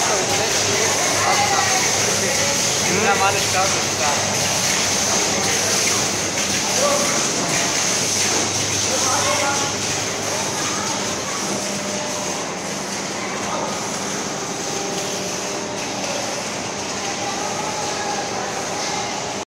staff का हमारे staff का